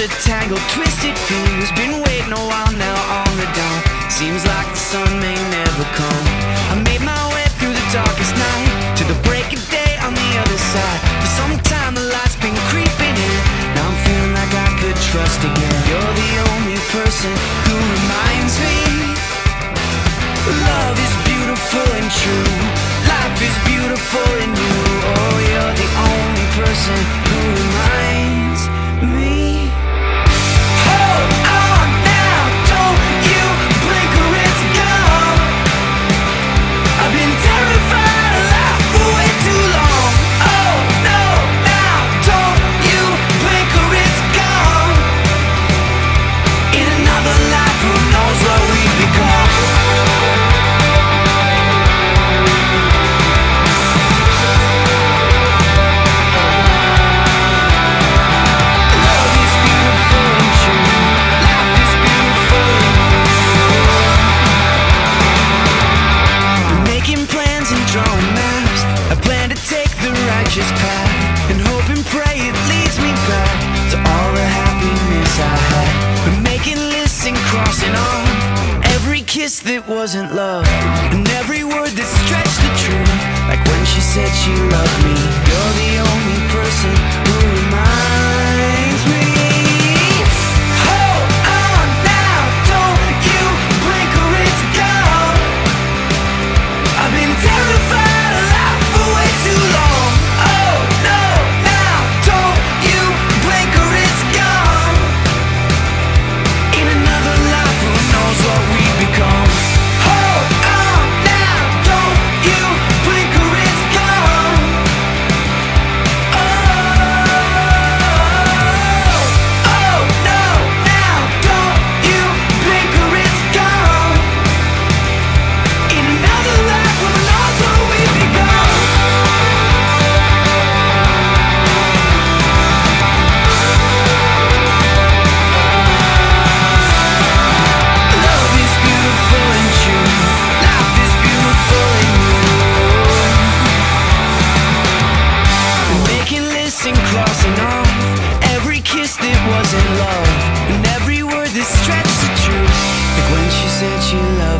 It's a tangled, twisted fuse Been waiting a while now on the dawn. Seems like the sun treasures path And hope and pray it leads me back To all the happiness I had. But making lists and crossing off Every kiss that wasn't love said you love